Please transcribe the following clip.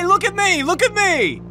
Hey, look at me! Look at me!